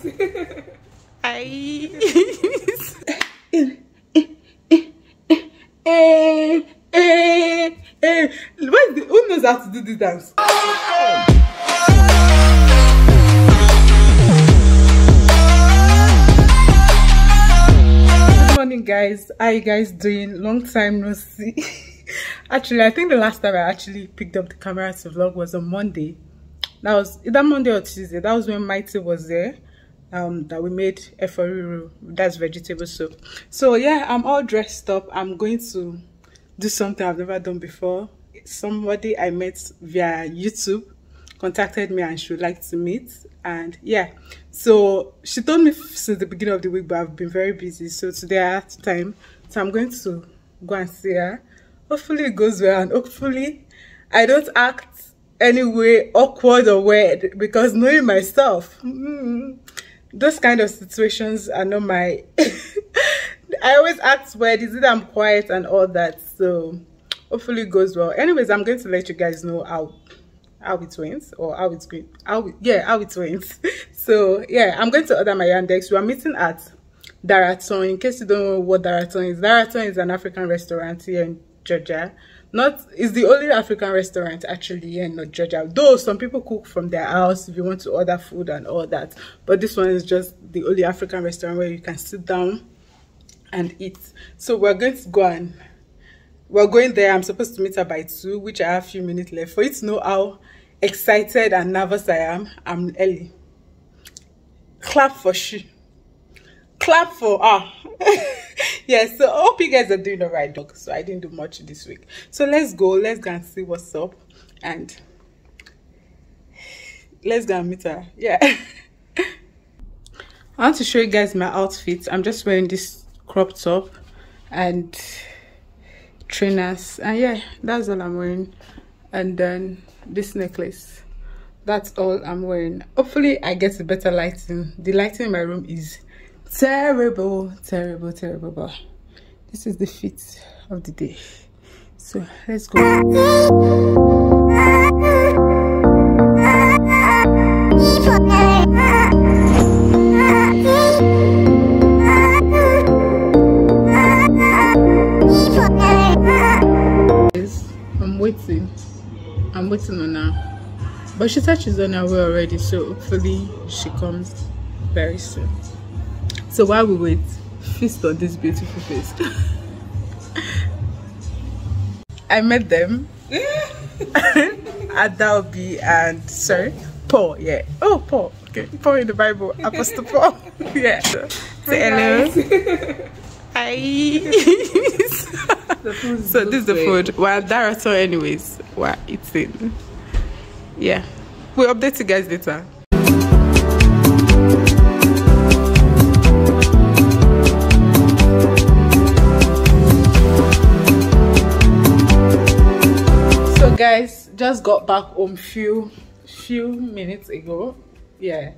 I. Eh, eh. Where's the, who knows how to do this dance? Good morning, guys. How you guys doing? Long time no see. actually, I think the last time I actually picked up the camera to vlog was on Monday. That was either Monday or Tuesday. That was when Mighty was there. Um, that we made efo riro. That's vegetable soup. So yeah, I'm all dressed up. I'm going to do something I've never done before. Somebody I met via YouTube contacted me and she would like to meet. And yeah, so she told me since the beginning of the week, but I've been very busy. So today I have time. So I'm going to go and see her. Hopefully it goes well and hopefully I don't act anyway awkward or weird because knowing myself, mm, those kind of situations are not my I always act weird. Is it I'm quiet and all that? So hopefully it goes well. Anyways, I'm going to let you guys know how how it went or how it's going. How it, yeah, how it went. so yeah, I'm going to order my Yandex. We are meeting at Daraton. In case you don't know what Daraton is, Daraton is an African restaurant here in Georgia. Not is the only African restaurant actually here in North Georgia. Though some people cook from their house if you want to order food and all that, but this one is just the only African restaurant where you can sit down and eat. So we're going to go and we're going there. I'm supposed to meet her by two, which I have a few minutes left. For you to know how excited and nervous I am, I'm Ellie. Clap for she. Clap for ah. yes so hope you guys are doing all right, dog. So I didn't do much this week. So let's go. Let's go and see what's up. And let's go and meet her. Yeah. I want to show you guys my outfit. I'm just wearing this crop top and trainers and yeah that's all i'm wearing and then this necklace that's all i'm wearing hopefully i get a better lighting the lighting in my room is terrible terrible terrible but this is the fit of the day so let's go I'm waiting. I'm waiting on her. But she said she's on her way already, so hopefully she comes very soon. So while we wait, feast on this beautiful face. I met them. Adaobi and sorry, Paul, yeah. Oh Paul. Okay. Paul in the Bible. Apostle Paul. yeah. So, say hello. Hi. so this is the food. We're at Daraton anyways. We're eating. Yeah. We'll update you guys later. Just got back home few few minutes ago. Yeah.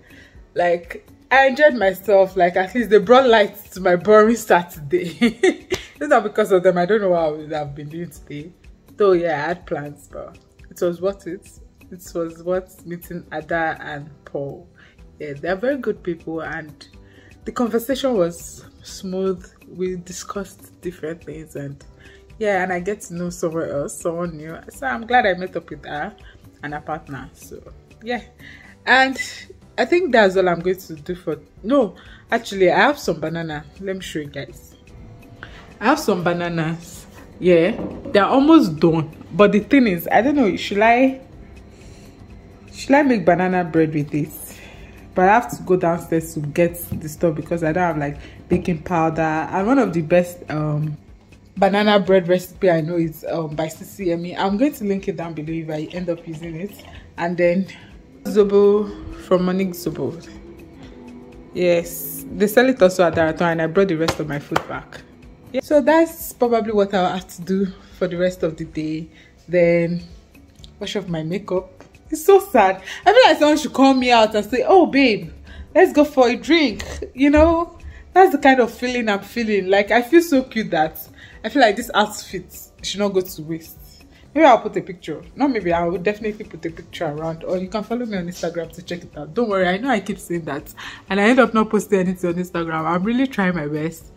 Like I enjoyed myself. Like at least they brought light to my boring Saturday. it's not because of them. I don't know what I would have been doing today. Though yeah, I had plans, but it was worth it. It was worth meeting Ada and Paul. Yeah, they're very good people and the conversation was smooth. We discussed different things and yeah, and I get to know someone else, someone new. So I'm glad I met up with her and her partner. So yeah. And I think that's all I'm going to do for no actually I have some banana let me show you guys I have some bananas yeah they're almost done but the thing is I don't know should I should I make banana bread with this but I have to go downstairs to get the stuff because I don't have like baking powder and one of the best um banana bread recipe I know is um by Sisi Yemmie I'm going to link it down below if I end up using it and then Zobo from Monique Zobo. Yes, they sell it also at Daraton and I brought the rest of my food back. Yeah. So that's probably what I'll have to do for the rest of the day. Then wash off my makeup. It's so sad. I feel like someone should call me out and say, oh babe, let's go for a drink. You know, that's the kind of feeling I'm feeling. Like I feel so cute that I feel like this outfit should not go to waste. maybe i'll put a picture. Not maybe i will definitely put a picture around. Or you can follow me on instagram to check it out. Don't worry i know i keep saying that. And i end up not posting anything on instagram. I'm really trying my best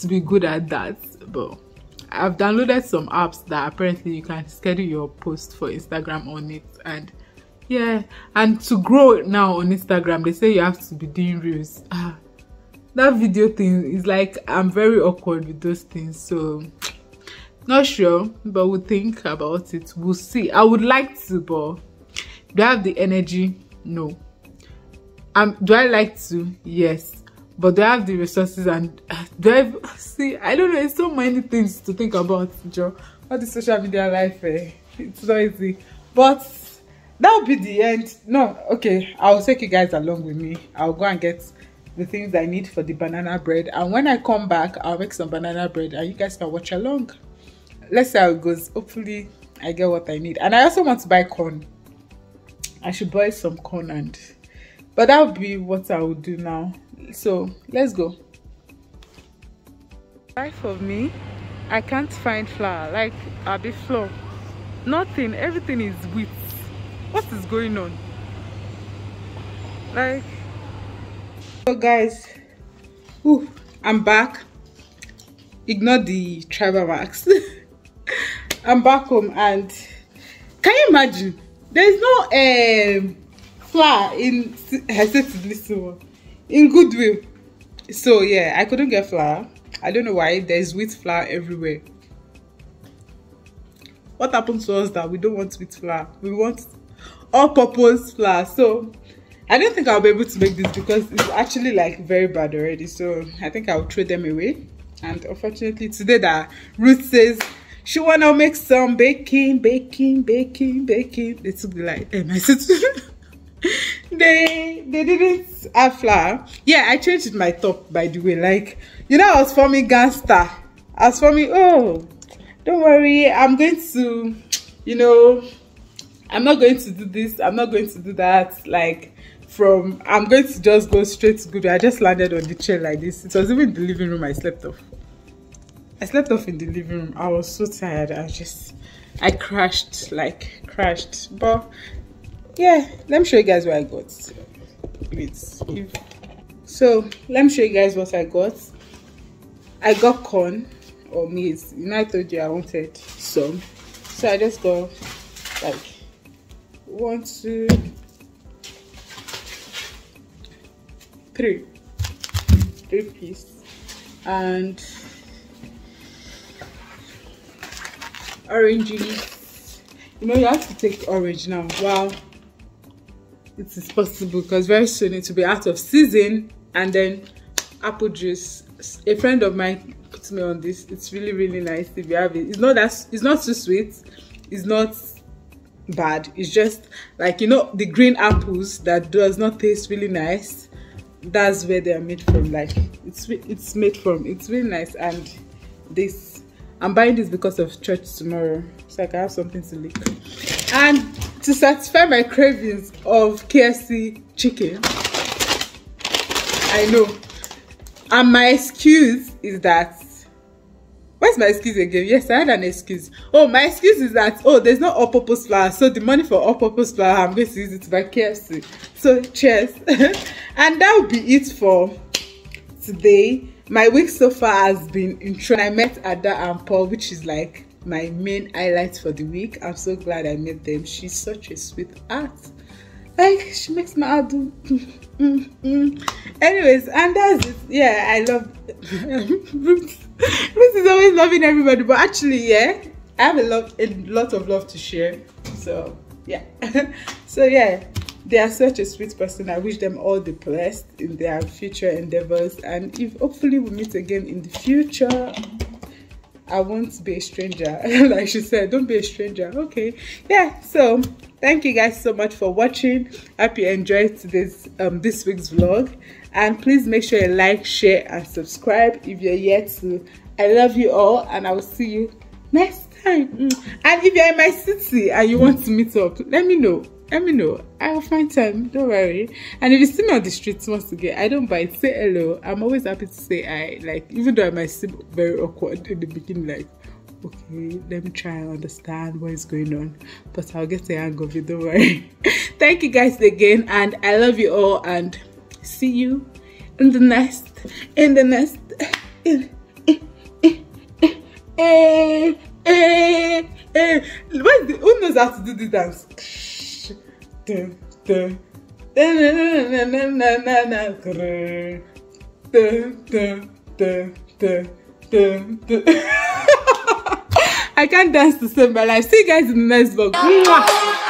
to be good at that. But i've downloaded some apps that apparently you can schedule your post for instagram on it. And yeah and to grow now on instagram they say you have to be doing reels. Ah, that video thing is like i'm very awkward with those things so not sure but we'll think about it. We'll see. I would like to but do i have the energy? No. Um do i like to? Yes. But do i have the resources and do i see i don't know it's so many things to think about joe. All the social media life eh, it's not easy but that'll be the end. No okay i'll take you guys along with me. I'll go and get the things i need for the banana bread. And when i come back i'll make some banana bread. And you guys can watch along. Let's see how it goes. Hopefully i get what i need. And i also want to buy corn. I should buy some corn and but that would be what i will do now. So let's go. Life of me i can't find flour. Like i'll be flour. Nothing. Everything is wheat what is going on? Like so guys i'm back ignore the tribal marks I'm back home and can you imagine? There's no um flour in to listen one in goodwill. So yeah, I couldn't get flour. I don't know why. There's wheat flour everywhere. What happened to us that we don't want wheat flour? We want all-purpose flour. So I don't think I'll be able to make this because it's actually like very bad already. So I think I'll throw them away. And unfortunately today that Ruth says she wanna make some baking, baking, baking, baking. They took the light. And I said, they they didn't have flour. Yeah, I changed my top by the way. Like you know, I was forming gangster. I was forming. Oh, don't worry. I'm going to, you know, I'm not going to do this. I'm not going to do that. Like from I'm going to just go straight to good. I just landed on the chair like this. It was even the living room I slept off. I slept off in the living room. I was so tired. I just, I crashed, like crashed. But yeah, let me show you guys what I got. Wait, so let me show you guys what I got. I got corn or maize. You know, I told you I wanted some. So I just got like one, two, three, three piece, and oranges you know you have to take orange now. Wow it is possible because very soon it will be out of season. And then apple juice. A friend of mine put me on this. It's really really nice if you have it. It's not that it's not too sweet. It's not bad. It's just like you know the green apples that does not taste really nice that's where they are made from like it's it's made from it's really nice and this I'm buying this because of church tomorrow, so I can have something to lick. And to satisfy my cravings of KFC chicken, I know. And my excuse is that What's my excuse again? Yes, I had an excuse. Oh, my excuse is that, oh, there's no all-purpose flour. So the money for all-purpose flour, I'm going to use it to buy KFC. So, cheers. and that will be it for today my week so far has been intro i met ada and paul which is like my main highlight for the week i'm so glad i met them she's such a sweet art like she makes my heart do mm, mm. anyways and that's it. Yeah i love Ruth is always loving everybody but actually yeah i have a lot a lot of love to share. So yeah. So yeah they are such a sweet person. I wish them all the best in their future endeavors. And if hopefully we meet again in the future i won't be a stranger. Like she said don't be a stranger. Okay. Yeah so thank you guys so much for watching. I hope you enjoyed this um this week's vlog. And please make sure you like share and subscribe if you're yet to. I love you all and i will see you next time. Mm. and if you're in my city and you want to meet up let me know. Let me know. I'll find time. Don't worry. And if you see me on the streets once again i don't bite. Say hello. I'm always happy to say i like even though i might seem very awkward in the beginning like okay let me try and understand what is going on but i'll get the hang of it don't worry. Thank you guys again and i love you all and see you in the next in the next in, in, in, in, in, in, the, who knows how to do the dance? Dun, dun, dun, dun, dun, dun, dun, I can't dance to save my life. See you guys in the next vlog.